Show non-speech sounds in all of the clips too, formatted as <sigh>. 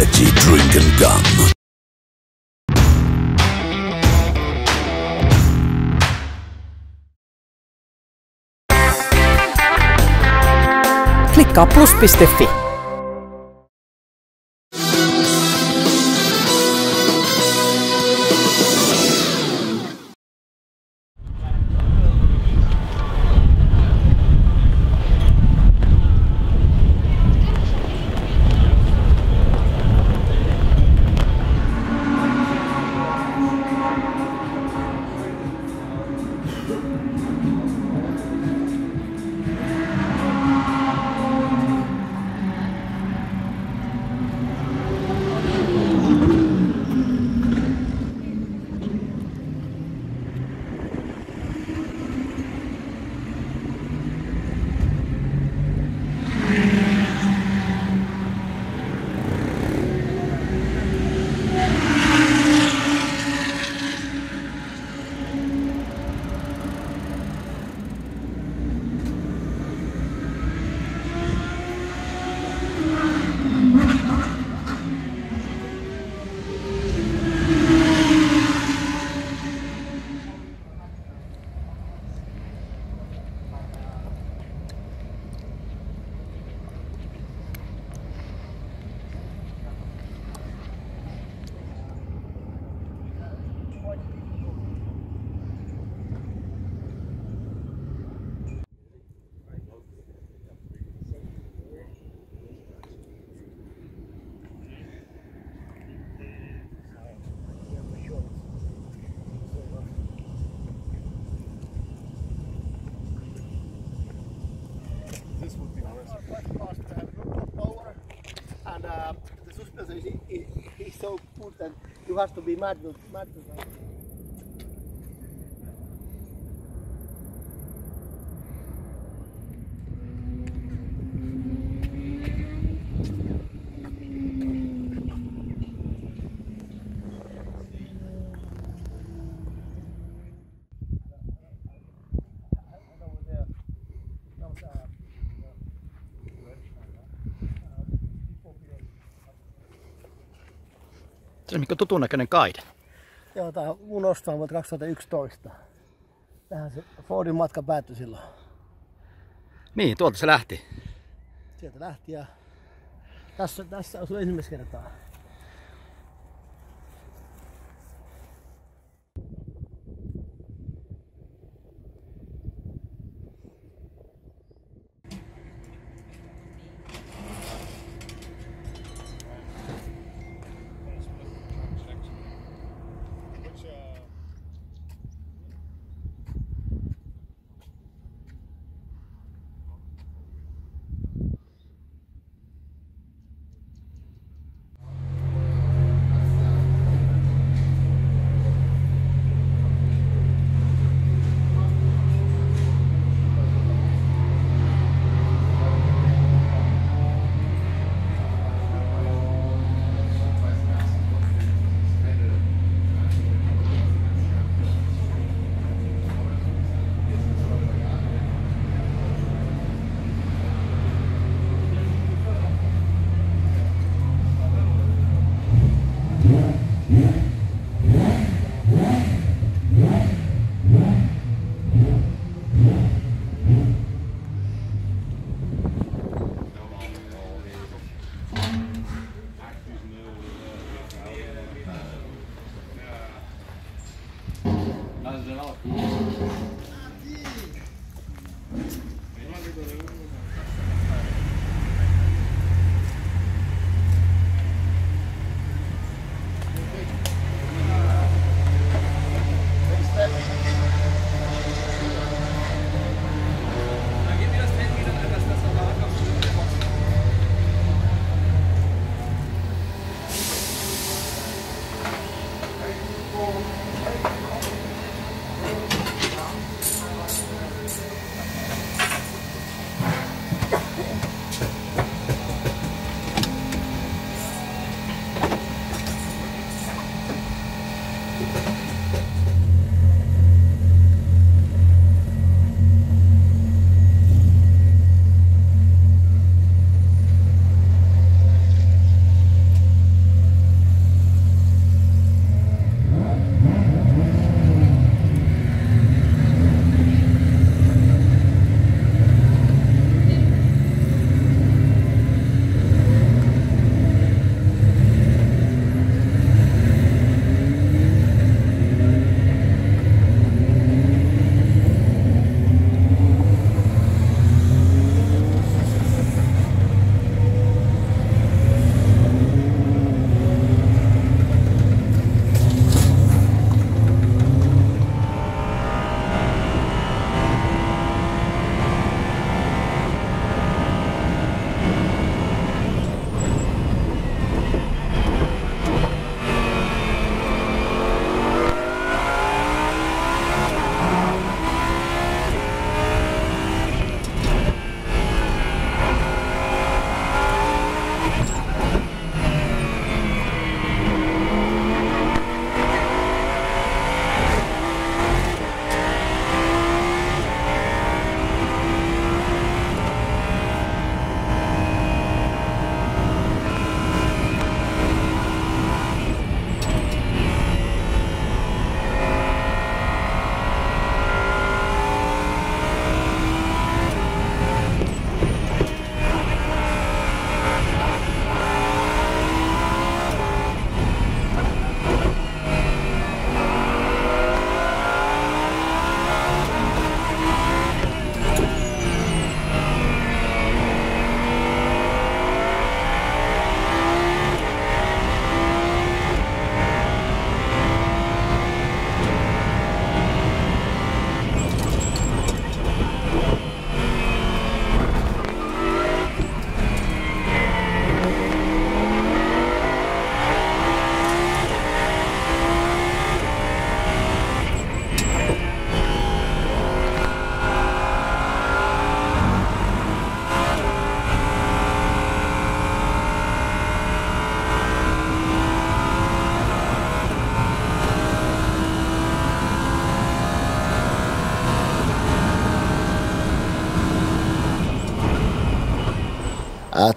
Energy Drink and Gun. Klikkaa plus.fi. so that you have to be mad mad Se on tutun näköinen kaide. Joo, on mun ostaa vuonna 2011. Tähän se Fordin matka päättyi silloin. Niin, tuolta se lähti. Sieltä lähti ja tässä, tässä asui ensimmäistä kertaa. Thank you.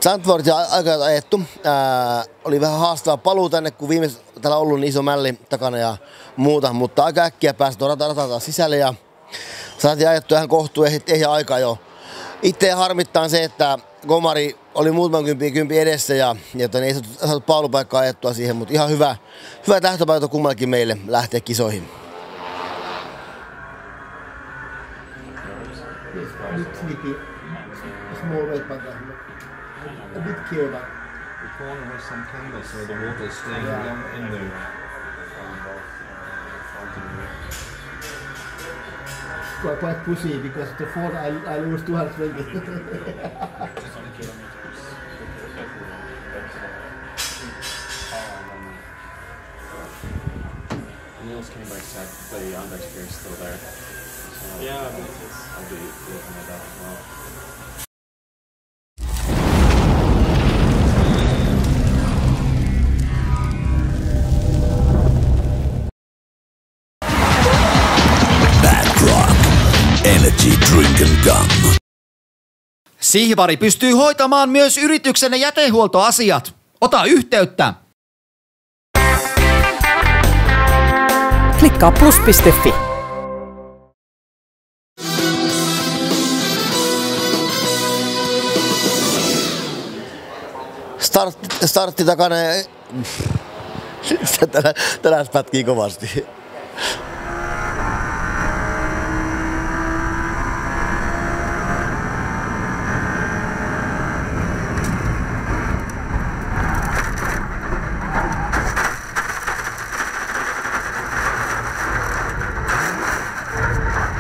Zandvoort ja aika ajettu. Ää, oli vähän haastava paluu tänne, kun viime täällä ollut niin iso mälli takana ja muuta, mutta aika äkkiä pääsi tuon rata, rata sisälle ja saatiin ajettu ihan kohtuu ehjä aika jo. Itse harmittaa se, että Gomari oli muutaman kympi, kympi edessä ja, ja niin ei saatu, paalupaikkaa ajettua siihen, mutta ihan hyvä, hyvä tähtöpaito kummallakin meille lähteä kisoihin. Bit sleepy. Small weight, but uh, a bit clear, but The corner has some canvas so the water is staying down in there. quite, quite pushy because the Ford I, I lose 220. <laughs> Niels came by said the Yandex gear is still there. So yeah, Rock. Energy Drink and Gun. Sihvari pystyy hoitamaan myös yrityksenne jätehuoltoasiat. Ota yhteyttä. Klikkaa plus.fi. startti takana ja tällä, tällä päätkin kovasti.